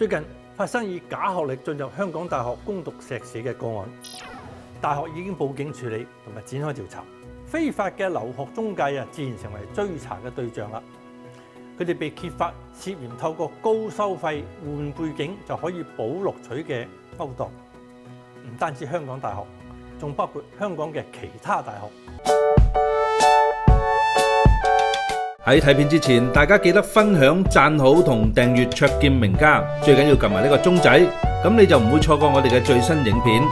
最近發生以假學歷進入香港大學攻讀碩士嘅個案，大學已經報警處理同埋展開調查。非法嘅留學中介啊，自然成為追查嘅對象啦。佢哋被揭發涉嫌透過高收費換背景就可以補錄取嘅勾當，唔單止香港大學，仲包括香港嘅其他大學。喺睇片之前，大家記得分享、讚好同訂閱卓劍名家，最緊要撳埋呢個鐘仔，咁你就唔會錯過我哋嘅最新影片。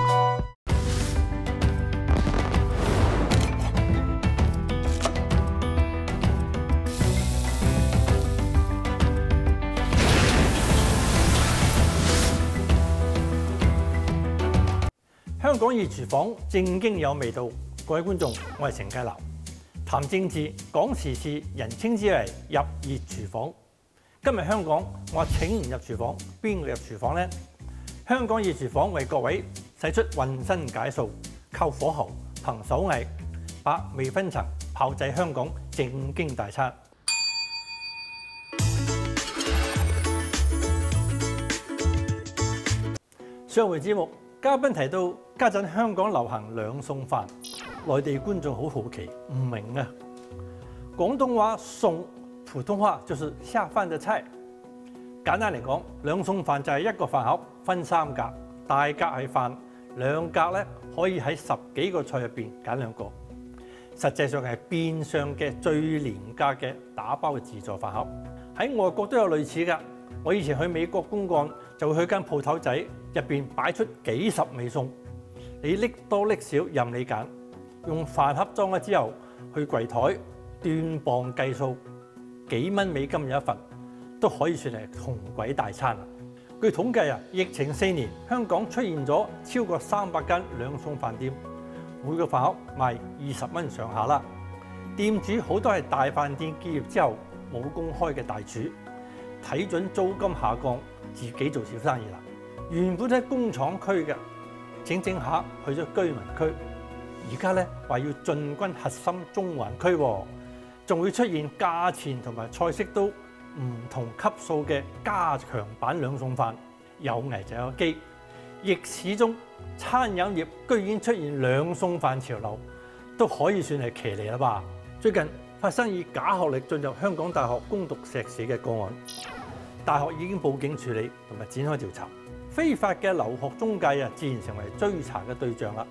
香港熱廚房正經有味道，各位觀眾，我係陳繼流。談政治、講時事，人稱之為入熱廚房。今日香港我請唔入廚房，邊個入廚房呢？香港熱廚房為各位使出渾身解數，靠火候、憑手藝，把未分層炮製香港正經大餐。上回節目，嘉賓提到家陣香港流行兩餸飯，內地觀眾好好奇，唔明啊！廣東話餸，普通話就是下飯的菜。簡單嚟講，兩餸飯就係一個飯盒分三格，大格係飯，兩格咧可以喺十幾個菜入邊揀兩個。實際上係變相嘅最廉價嘅打包嘅自助飯盒。喺外國都有類似㗎。我以前去美國公幹，就會去間鋪頭仔入邊擺出幾十味餸，你拎多拎少任你揀，用飯盒裝咗之後去櫃台斷磅計數，幾蚊美金有一份，都可以算係窮鬼大餐。據統計啊，疫情四年，香港出現咗超過三百間兩餸飯店，每個飯盒賣二十蚊上下啦。店主好多係大飯店結業之後冇公開嘅大廚。睇準租金下降，自己做小生意啦。原本喺工廠區嘅，整整下去咗居民區。而家咧話要進軍核心中環區，仲會出現價錢同埋菜式都唔同級數嘅加強版兩餸飯。有危就有機，逆市中餐飲業居然出現兩餸飯潮流，都可以算係騎呢啦吧？最近，發生以假學歷進入香港大學攻讀碩士嘅個案，大學已經報警處理同埋展開調查。非法嘅留學中介啊，自然成為追查嘅對象啦。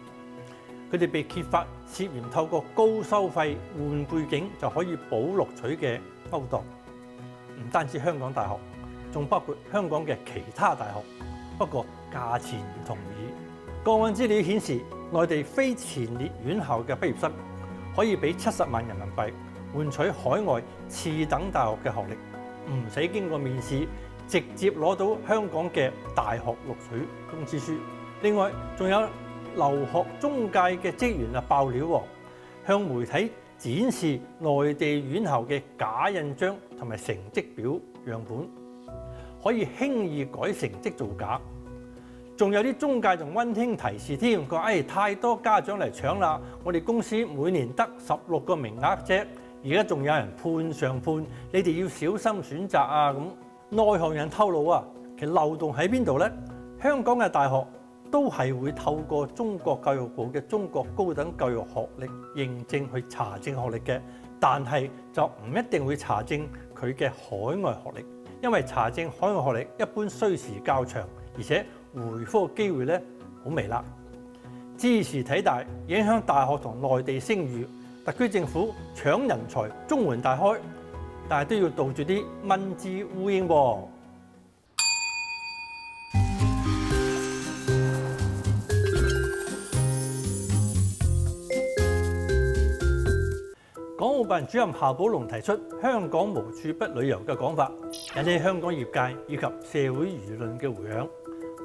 佢哋被揭發涉嫌透過高收費換背景就可以補錄取嘅勾當，唔單止香港大學，仲包括香港嘅其他大學。不過價錢唔同意。個案資料顯示，內地非前列院校嘅畢業生可以俾七十萬人民幣。換取海外次等大學嘅學歷，唔使經過面試，直接攞到香港嘅大學錄取通知書。另外，仲有留學中介嘅職員啊爆料，向媒體展示內地院校嘅假印章同埋成績表樣本，可以輕易改成績造假。仲有啲中介仲溫馨提示添，佢話：誒、哎、太多家長嚟搶啦，我哋公司每年得十六個名額啫。而家仲有人判上判，你哋要小心選擇啊！咁內行人透露啊，其實漏洞喺邊度呢？香港嘅大學都係會透過中國教育部嘅中國高等教育學歷認證去查證學歷嘅，但係就唔一定會查證佢嘅海外學歷，因為查證海外學歷一般需時較長，而且回覆嘅機會咧好微啦。茲事體大，影響大學同內地聲譽。特區政府搶人才，中門大開，但係都要杜絕啲蚊子烏蠅噃。辦主任夏寶龍提出香港無處不旅遊嘅講法，引起香港業界以及社會輿論嘅回響，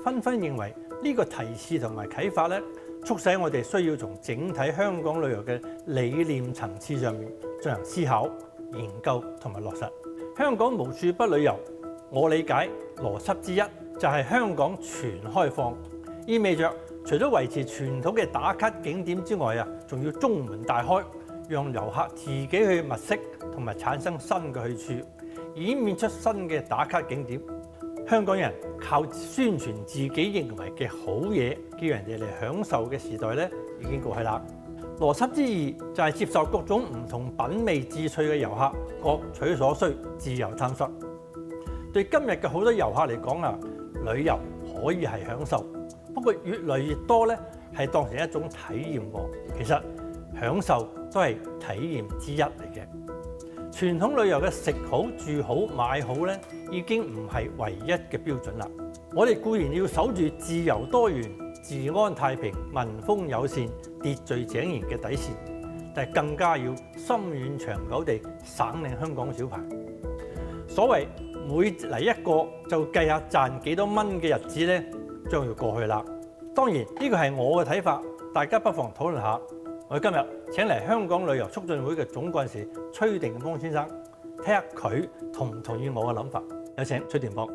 紛紛認為呢個提示同埋啟發咧。促使我哋需要從整體香港旅遊嘅理念層次上面進行思考、研究同埋落實。香港無處不旅遊，我理解邏輯之一就係香港全開放，意味着除咗維持傳統嘅打卡景點之外啊，仲要中門大開，讓遊客自己去物色同埋產生新嘅去處，演變出新嘅打卡景點。香港人靠宣傳自己認為嘅好嘢，叫人哋嚟享受嘅時代咧，已經過去啦。邏輯之二就係接受各種唔同品味志趣嘅遊客，各取所需，自由探索。對今日嘅好多遊客嚟講啊，旅遊可以係享受，不過越嚟越多咧係當成一種體驗喎。其實享受都係體驗之一嚟嘅。傳統旅遊嘅食好、住好、買好咧，已經唔係唯一嘅標準啦。我哋固然要守住自由多元、治安太平、民風友善、秩序井然嘅底線，但係更加要深遠長久地省領香港小牌。所謂每嚟一個就計下賺幾多蚊嘅日子咧，將要過去啦。當然呢個係我嘅睇法，大家不妨討論下。我今日請嚟香港旅遊促進會嘅總幹事崔定邦先生，睇下佢同唔同意我嘅諗法。有請崔定邦。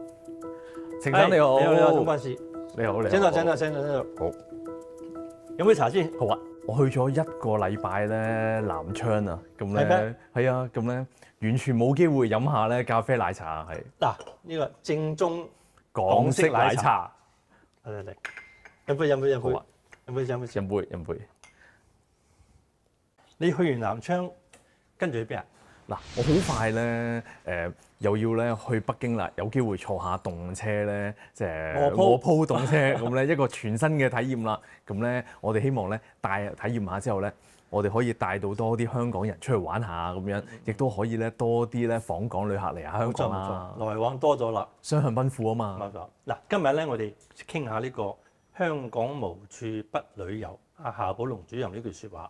程生你好，你好，你好，總幹事。你好，你好。請坐，請坐，請坐，請坐。好。飲杯茶先。好啊。我去咗一個禮拜咧南昌啊，咁咧係啊，咁咧完全冇機會飲下咧咖啡奶茶係。嗱，呢個正宗港式奶茶。嚟嚟嚟，飲杯飲杯飲杯。好啊。飲杯飲杯。飲杯飲杯。你去完南昌，跟住去邊啊？嗱，我好快咧，誒、呃、又要咧去北京啦，有機會坐下動車咧，即係卧鋪動車，咁咧一個全新嘅體驗啦。咁咧，我哋希望咧帶體驗下之後咧，我哋可以帶到多啲香港人出去玩下咁樣，亦都可以咧多啲咧訪港旅客嚟下香港啦。來往多咗啦，雙向奔赴啊嘛。冇錯。嗱，今日咧我哋傾下呢個香港無處不旅遊。阿夏寶龍主任呢句説話。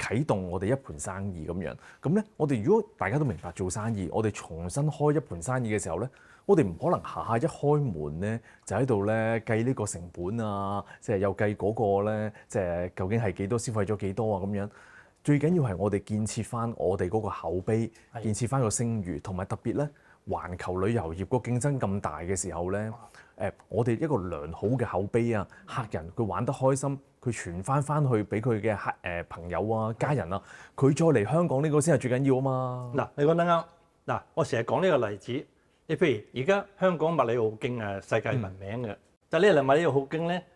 啟動我哋一盤生意咁樣，咁咧我哋如果大家都明白做生意，我哋重新開一盤生意嘅時候咧，我哋唔可能下下一開門咧就喺度咧計呢個成本啊，即係又計嗰個咧，即係究竟係幾多消費咗幾多啊咁樣。最緊要係我哋建設翻我哋嗰個口碑，建設翻個聲譽，同埋特別咧，環球旅遊業個競爭咁大嘅時候咧。誒，我哋一個良好嘅口碑啊，客人佢玩得開心，佢傳翻翻去俾佢嘅客誒朋友啊、家人啊，佢再嚟香港呢個先係最緊要啊嘛。嗱，你講得啱。嗱，我成日講呢個例子，你譬如而家香港物理浩徑啊，世界聞名嘅，嗯、但係呢個物理浩徑咧，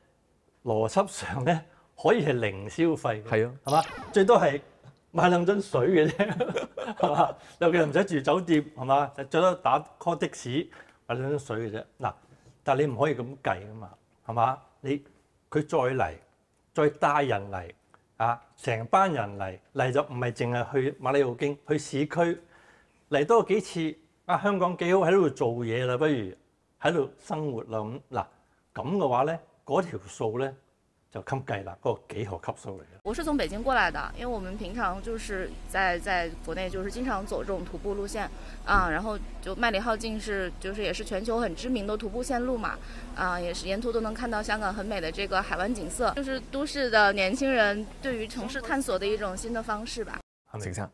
邏輯上咧 可以係零消費嘅，係啊，係嘛？最多係買兩樽水嘅啫，係嘛？尤其唔使住酒店，係嘛？就最多打 call 的士買兩樽水嘅啫。嗱。但係你唔可以咁計啊嘛，係嘛？你佢再嚟，再帶人嚟啊，成班人嚟嚟就唔係淨係去馬里奧經，去市區嚟多幾次啊！香港幾好喺度做嘢啦，不如喺度生活啦咁嗱，咁嘅話咧，嗰條數咧。就襟計啦，嗰個幾何級數嚟嘅。我是從北京過來的，因為我們平常就是在在國內就是經常走這種徒步路線啊，然後就麥理浩徑是就是也是全球很知名的徒步線路嘛，啊，也是沿途都能看到香港很美的這個海灣景色，就是都市的年輕人對於城市探索的一種新的方式吧。程生，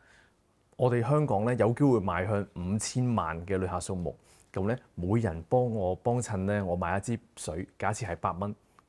我哋香港咧有機會邁向五千萬嘅旅客數目，咁咧每人幫我幫襯咧，我買一支水，假設係八蚊。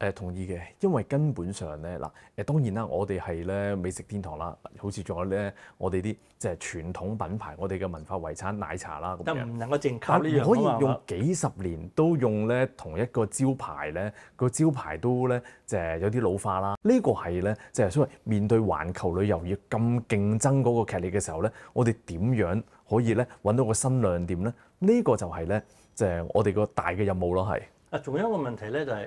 誒同意嘅，因為根本上咧嗱誒當然啦，我哋係咧美食天堂啦，好似仲有咧我哋啲即係傳統品牌，我哋嘅文化遺產奶茶啦咁樣。但唔能夠淨靠呢樣可以用幾十年都用咧同一個招牌咧，個招牌都咧即係有啲老化啦。呢個係咧即係所謂面對環球旅遊業咁競爭嗰個劇烈嘅時候咧，我哋點樣可以咧揾到個新亮點咧？呢個就係咧即係我哋個大嘅任務咯，係。啊，仲有一個問題咧就係。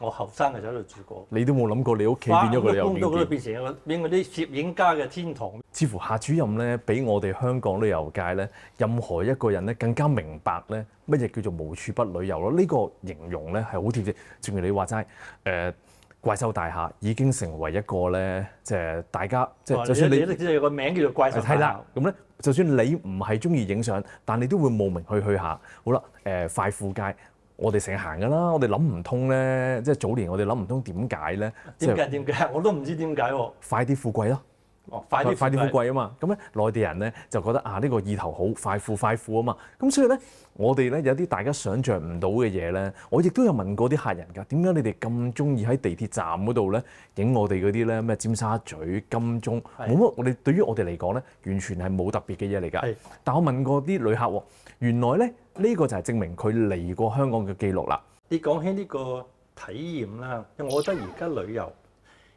我後生嘅就喺度住過。你都冇諗過你屋企哇變咗個旅遊搬到嗰度景點。變成一個變嗰啲攝影家嘅天堂。似乎夏主任咧，比我哋香港旅遊界咧，任何一個人咧更加明白咧乜嘢叫做無處不旅遊咯。呢、個形容咧係好貼切。正如你話齋，誒、怪獸大廈已經成為一個咧，即係大家即係就算你你都知道有個名叫做怪獸係啦，咁咧就算你唔係中意影相，但你都會慕名去去下。好啦，誒、快富街。我哋成日行㗎啦，我哋諗唔通咧，即係早年我哋諗唔通點解咧，即點係解點解？我都唔知點解喎。快啲富貴咯。哦，快啲快啲富貴啊嘛，咁咧內地人咧就覺得啊呢、個意頭好快富快富啊嘛，咁所以咧我哋咧有啲大家想像唔到嘅嘢咧，我亦都有問過啲客人㗎，點解你哋咁中意喺地鐵站嗰度咧影我哋嗰啲咧咩尖沙咀、金鐘，係。冇乜我哋對於我哋嚟講咧完全係冇特別嘅嘢嚟㗎。係。但我問過啲旅客喎，原來咧呢、個就係證明佢嚟過香港嘅記錄啦。你講起呢個體驗啦，我覺得而家旅遊，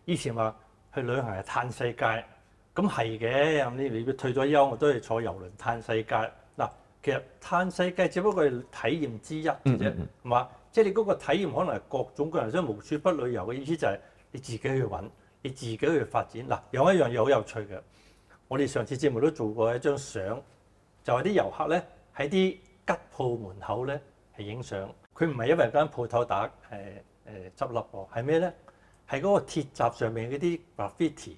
以前話去旅行係嘆世界，咁係嘅。咁你你退咗休，我都係坐遊輪嘆世界。嗱，其實嘆世界只不過係體驗之一嘅啫，嗯嗯嗯係嘛？即係你嗰個體驗可能係各種各樣，所以無處不旅遊嘅意思就係你自己去揾，你自己去發展。嗱，有一樣嘢好有趣嘅，我哋上次節目都做過一張相，就係啲遊客咧喺啲吉鋪門口咧係影相。佢唔係因為間鋪頭打誒誒執笠喎，係咩咧？係嗰個鐵閘上面嗰啲 graffiti 呀、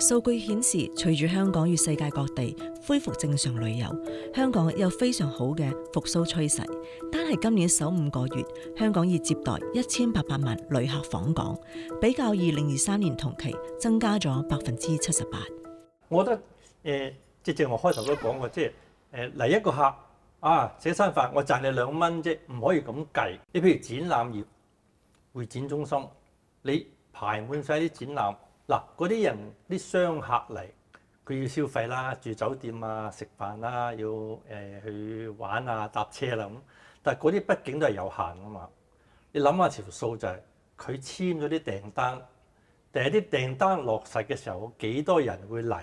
數據顯示，隨住香港與世界各地恢復正常旅遊，香港有非常好嘅復甦趨勢。單係今年首五個月，香港已接待一千八百萬旅客訪港，比較二零二三年同期增加咗百分之七十八。我覺得诶、即正如我開頭都講過，即係誒嚟一個客啊，食餐饭我賺你兩蚊啫，唔可以咁計。你譬如展覽業、會展中心，你排滿晒啲展覽，嗱嗰啲人啲商客嚟，佢要消費啦，住酒店啊、食飯啦，要誒、呃去玩啊、搭車啦咁。但係嗰啲畢竟都係有限噶嘛。你諗下條數就係、佢簽咗啲訂單，定係啲訂單落實嘅時候，有幾多人會嚟？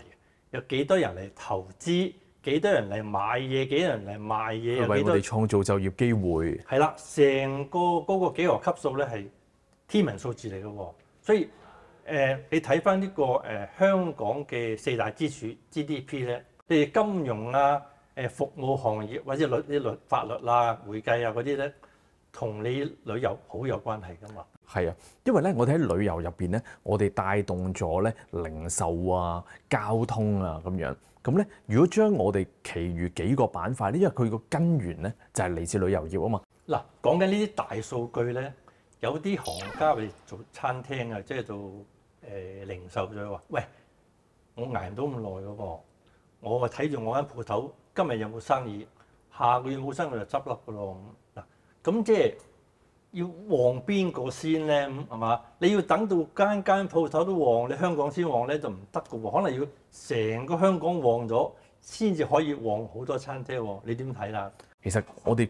有幾多人嚟投資？幾多人嚟買嘢？幾多人嚟賣嘢？為我哋創造就業機會。係啦，成個嗰個幾何級數咧係天文數字嚟嘅喎，所以誒、呃你睇翻呢個誒、呃香港嘅四大支柱 GDP 咧，你哋金融啊、誒、服務行業或者律啲律法律啊、會計啊嗰啲咧，同你旅遊好有關係噶嘛。係啊，因為咧，我哋喺旅遊入邊咧，我哋帶動咗咧零售啊、交通啊咁樣。咁咧，如果將我哋其餘幾個板塊咧，因為佢個根源咧就係嚟自旅遊業啊嘛。嗱，講緊呢啲大數據咧，有啲行家譬如做餐廳啊，即係做誒、零售就話：喂，我捱唔到咁耐嘅喎，我睇住我間鋪頭今日有冇生意，下個月冇生意就執笠嘅咯。咁嗱，咁即係要旺邊個先咧？咁係嘛？你要等到間間鋪頭都旺，你香港先旺咧就唔得嘅喎，可能要成個香港旺咗先至可以旺好多餐廳喎。你點睇啦？其實我哋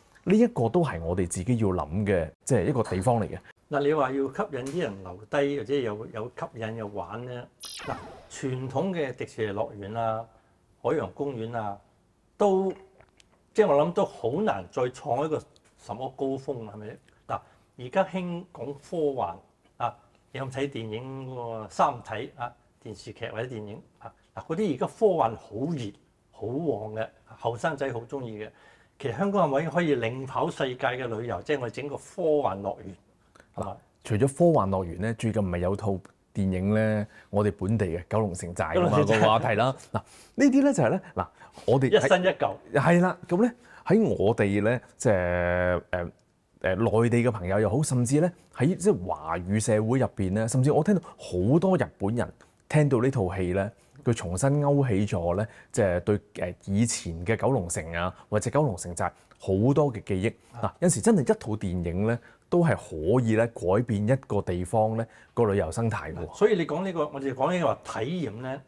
呢一個都係我哋自己要諗嘅，即係一個地方嚟嘅。嗱，你話要吸引啲人留低，或者有有吸引又玩咧，嗱，傳統嘅迪士尼樂園啊、海洋公園啊，都即係我諗都好難再創一個什麼高峰，係咪？嗱，而家興講科幻啊，你有冇睇電影嗰個《三體》啊？電視劇或者電影啊，嗱，嗰啲而家科幻好熱好旺嘅，後生仔好中意嘅。其實香港係咪可以領跑世界嘅旅遊？即係我哋整個科幻樂園係嘛？除咗科幻樂園咧，最近唔係有套電影咧，我哋本地嘅《九龍城寨》啊嘛個九龍城寨話題啦。嗱，呢啲咧就係咧嗱，我哋一新一舊。係啦，咁咧喺我哋咧，即係誒誒內地嘅朋友又好，甚至咧喺即係華語社會入邊咧，甚至我聽到好多日本人聽到呢套戲咧，佢重新勾起咗咧，即係對誒以前嘅九龍城啊，或者九龍城寨好多嘅記憶。嗱，有時真係一套電影咧，都係可以咧改變一個地方咧個旅遊生態嘅喎。所以你講呢、個，我哋講呢個話體驗咧，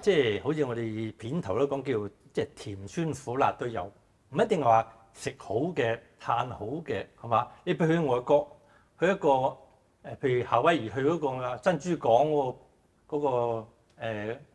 即係好似我哋片頭都講叫即係甜酸苦辣都有，唔一定係話食好嘅、嘆好嘅，係嘛？你譬如去外國，去一個誒，譬如夏威夷去嗰個啊珍珠港嗰、個嗰、個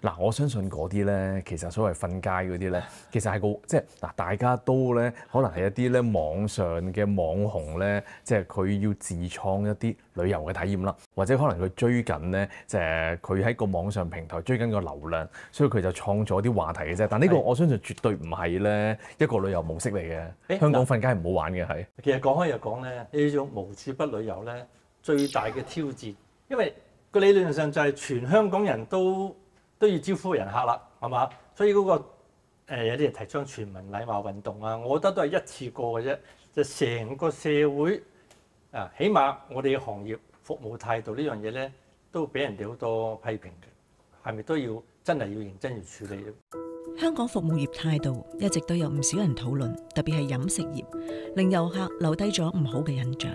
嗱，我相信嗰啲咧，其實所謂瞓街嗰啲咧，其實係個即係嗱，大家都咧可能係一啲咧網上嘅網紅咧，即係佢要自創一啲旅遊嘅體驗啦，或者可能佢追緊咧，即係佢喺個網上平台追緊個流量，所以佢就創咗啲話題嘅啫。但呢個我相信絕對唔係咧一個旅遊模式嚟嘅。誒香港瞓街唔好玩嘅係。其實講開又講咧，呢種無處不旅遊咧，最大嘅挑戰，因為個理論上就係全香港人都都要招呼人客啦，係嘛？所以嗰、個、呃、有啲人提倡全民禮貌運動啊，我覺得都係一次過嘅啫，就成個社會啊，起碼我哋嘅行業服務態度呢樣嘢咧，都俾人哋好多批評嘅，係咪都要真係要認真去處理？香港服務業態度一直都有唔少人討論，特別係飲食業，令遊客留低咗唔好嘅印象，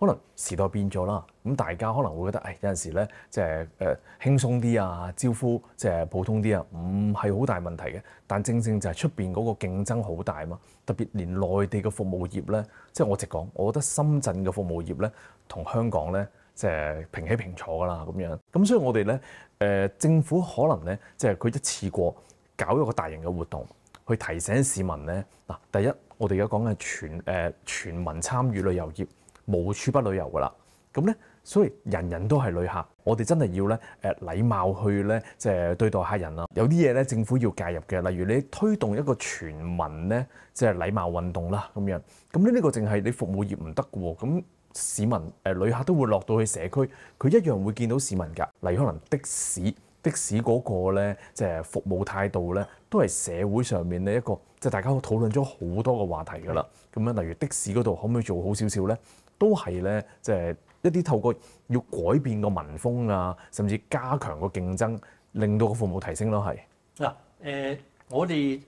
可能時代變咗啦，咁大家可能會覺得，誒、有陣時咧，即係誒輕鬆啲啊，招呼即係普通啲啊，唔係好大問題嘅。但正正就係出邊嗰個競爭好大嘛，特別連內地嘅服務業咧，即係我直講，我覺得深圳嘅服務業咧，同香港咧，即係平起平坐噶啦咁樣。咁所以我哋咧，誒、政府可能咧，即係佢一次過搞一個大型嘅活動，去提醒市民咧，嗱，第一，我哋而家講緊係全誒、全民參與旅遊業。無處不旅遊噶啦，咁咧，所以人人都係旅客，我哋真係要咧誒禮貌去咧，即係對待客人啦。有啲嘢咧，政府要介入嘅，例如你推動一個全民咧，即係禮貌運動啦，咁樣。咁呢呢個淨係你服務業唔得嘅喎，咁市民誒旅客都會落到去社區，佢一樣會見到市民㗎。例如可能的士，的士嗰個咧，即係服務態度咧，都係社會上面咧一個，即係大家討論咗好多個話題㗎啦。咁樣例如的士嗰度可唔可以做好少少咧？都係咧，即係一啲透過要改變個民風啊，甚至加強個競爭，令到個服務提升咯，係。嗱，誒、我哋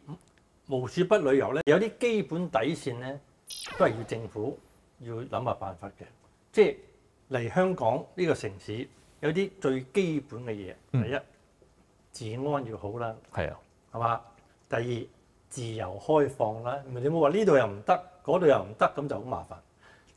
無處不旅遊咧，有啲基本底線咧，都係要政府要諗下辦法嘅。即係嚟香港呢個城市，有啲最基本嘅嘢。嗯第一，治安要好啦，係啊，係嘛？第二，自由開放啦。你冇話呢度又唔得，嗰度又唔得，咁就好麻煩。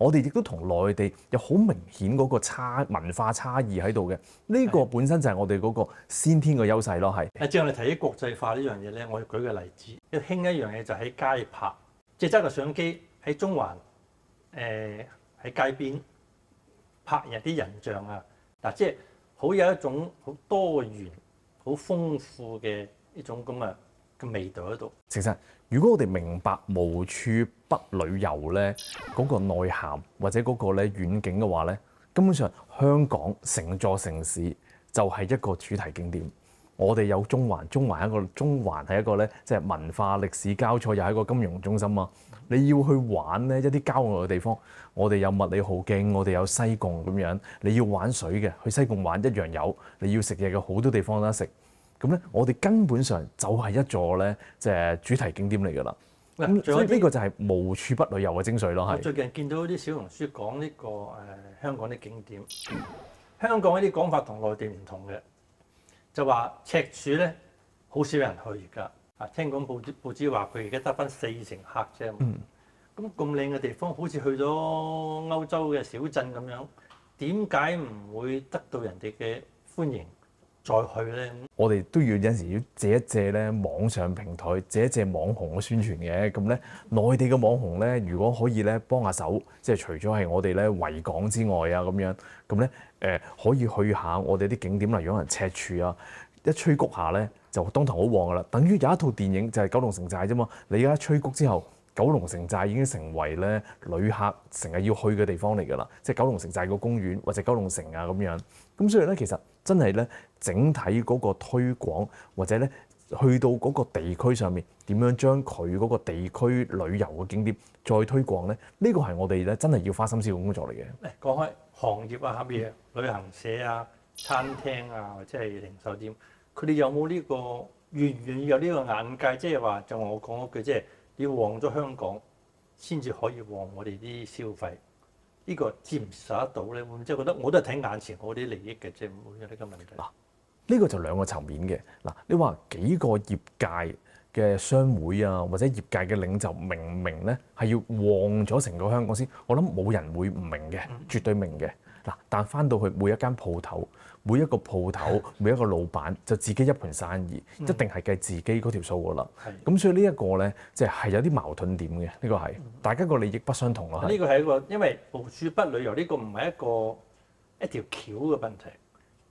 我哋亦都同內地有好明顯嗰個差文化差異喺度嘅，呢、個本身就係我哋嗰個先天嘅優勢咯，係。誒，正我哋提起國際化呢樣嘢咧，我要舉個例子，要興一樣嘢就喺街拍，即係揸個相機喺中環誒喺街邊拍人啲人像啊，嗱，即係好有一種好多元、好豐富嘅一種咁啊嘅味道喺度。其實，如果我哋明白無處不旅遊咧嗰個內涵或者嗰個咧遠景嘅話咧，根本上香港成座城市就係一個主題景點。我哋有中環，中環一個中環係一個咧，即係文化歷史交錯，又係一個金融中心啊！你要去玩咧一啲郊外嘅地方，我哋有物理浩徑，我哋有西貢咁樣。你要玩水嘅，去西貢玩一樣有。你要食嘢嘅，好多地方都得食。咁咧，我哋根本上就係一座咧，即係主題景點嚟㗎啦。咁所以呢個就係無處不旅遊嘅精髓咯，係。我最近見到啲小紅書講呢、個誒、香港啲景點，香港呢啲講法同內地唔同嘅，就話赤柱咧好少人去而家，啊聽講報紙報紙話佢而家得翻四成客啫。咁咁靚嘅地方，好似去咗歐洲嘅小鎮咁樣，點解唔會得到人哋嘅歡迎再去咧？我哋都要有陣時要借一借咧網上平台，借一借網紅嘅宣傳嘅。咁咧，內地嘅網紅咧，如果可以咧幫下手，即係除咗係我哋咧維港之外啊，咁樣咁咧誒，可以去下我哋啲景點，例如可能赤柱啊，一吹谷下咧就當堂好旺噶啦。等於有一套電影就係、九龍城寨啫嘛。你而家吹谷之後，九龍城寨已經成為咧旅客成日要去嘅地方嚟㗎啦，即係九龍城寨個公園或者九龍城啊咁樣。咁所以咧，其實真係咧整體嗰個推廣或者咧去到嗰個地區上面，點樣將佢嗰個地區旅遊嘅景點再推廣咧？呢個係我哋咧真係要花心思嘅工作嚟嘅。誒講開行業啊，乜嘢旅行社啊、餐廳啊，或者係零售店，佢哋有冇呢、個願唔願意有呢個眼界？即係話就我講嗰句，即係你要旺咗香港，先至可以旺我哋啲消費。呢、個接唔受得到咧？會唔會即係覺得我都係睇眼前我啲利益嘅啫，唔會有呢個問題。呢個就兩個層面嘅嗱，你話幾個業界嘅商會啊，或者業界嘅領袖明唔明咧？係要旺咗成個香港先，我諗冇人會唔明嘅，絕對明嘅嗱。但翻到去每一間鋪頭，每一個鋪頭，每一個老闆就自己一盤生意，一定係計自己嗰條數噶啦。咁所以呢一個咧，即係係有啲矛盾點嘅，呢個係大家個利益不相同咯。係呢個係一個，因為無處不旅遊呢個唔係一個一條橋嘅問題，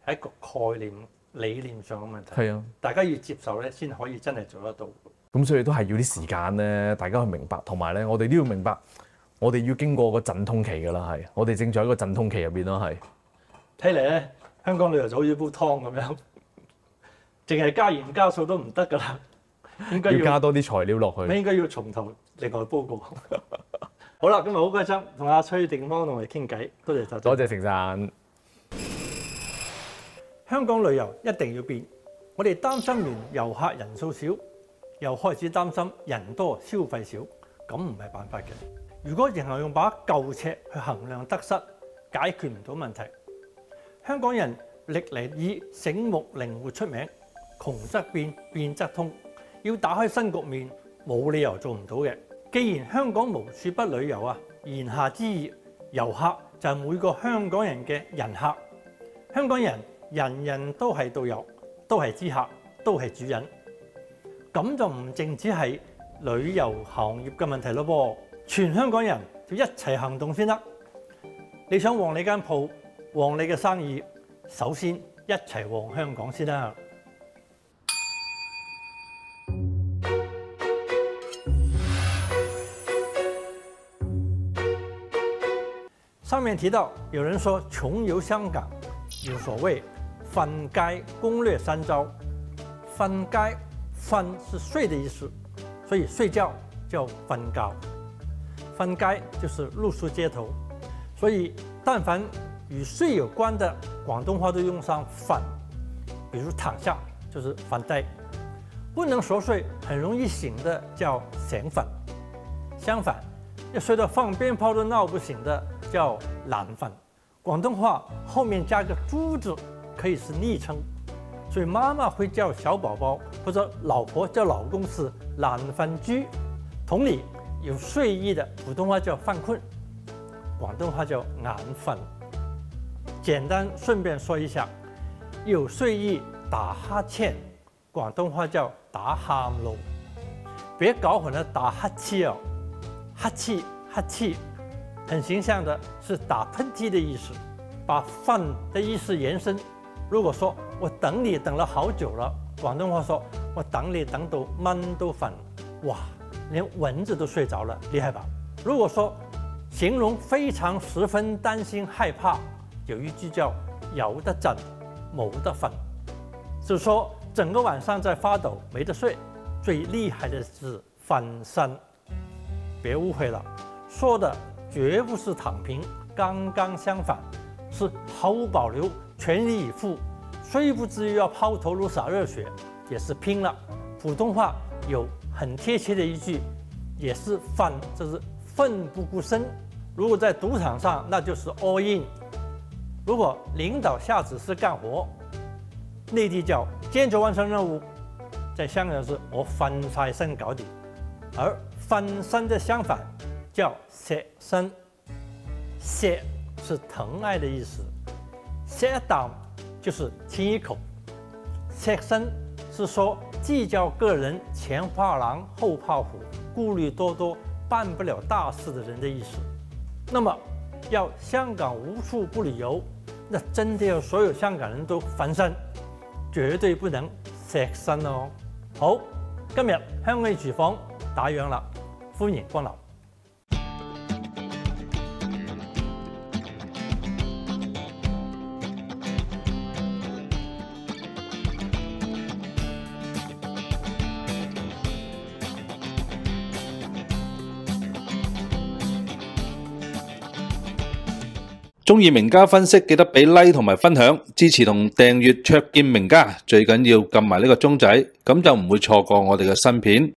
係一個概念理念上嘅問題。係啊。大家要接受咧，先可以真係做得到。咁所以都係要啲時間咧，大家去明白，同埋咧，我哋都要明白，我哋要經過個陣痛期㗎啦，係，我哋正在一個陣痛期入邊咯，係。睇嚟咧，香港旅遊就好似煲湯咁樣，淨係加鹽加醋都唔得㗎啦，應該要要加多啲材料落去。應該要從頭另外煲過。好啦，今日好開心同阿崔定邦同我哋傾偈，多謝晒。多謝成讚。香港旅遊一定要變，我哋擔心完遊客人數少，又開始擔心人多消費少，咁唔係辦法嘅。如果仍係用把舊尺去衡量得失，解決唔到問題。香港人歷嚟以醒目靈活出名，窮則變，變則通。要打開新局面，冇理由做唔到嘅。既然香港無處不旅遊啊，言下之意，遊客就係每個香港人嘅人客。香港人人人都係導遊，都係知客，都係主人。咁就唔淨止係旅遊行業嘅問題咯噃，全香港人就一齊行動先得。你想旺你間鋪，旺你嘅生意，首先一齊旺香港先啦。上面提到，有人說窮遊香港，有所謂粉街攻略三招。瞓街，瞓是睡的意思，所以睡觉叫瞓覺。瞓街就是露宿街头，所以但凡与睡有关的广东话都用上瞓，比如躺下就是瞓低，不能熟睡很容易醒的叫醒反。相反，要睡到放鞭炮都闹不醒的叫懶瞓。廣東話後面加个“猪字，可以是昵称，所以妈妈会叫小宝宝或者老婆叫老公是懒饭居。同理，有睡意的普通话叫犯困，广东话叫眼瞓。简单顺便说一下，有睡意打哈欠，广东话叫打喊嚕。別搞混了打哈气哦，哈气哈气，很形象的是打喷嚏的意思。把饭的意思延伸，如果说我等你等了好久了，广东话说我等你等到蚊都瞓，哇，连蚊子都睡着了，厉害吧？如果说形容非常十分担心害怕，有一句叫有得震，冇得粉，就是说整个晚上在发抖，没得睡。最厉害的是翻身，别误会了，说的绝不是躺平，刚刚相反。是毫无保留、全力以赴，虽不至于要抛头颅洒热血，也是拼了。普通话有很贴切的一句，也是奮，就是奋不顾身。如果在赌场上，那就是 all in。如果领导下指示干活，内地叫坚决完成任务，在香港是我奮晒身搞定。而翻身的相反叫錫身，錫。是疼爱的意思，錫一啖就是亲一口，錫身是说计较个人前怕狼后怕虎，顾虑多多，办不了大事的人的意思。那么要香港无处不旅游，那真的要所有香港人都翻身，绝对不能錫身哦。好，今日香港厨房打烊啦，欢迎光临。中意名家分析，記得俾 like 同埋分享，支持同訂閱卓見名家，最緊要撳埋呢個鐘仔，咁就唔會錯過我哋嘅新片。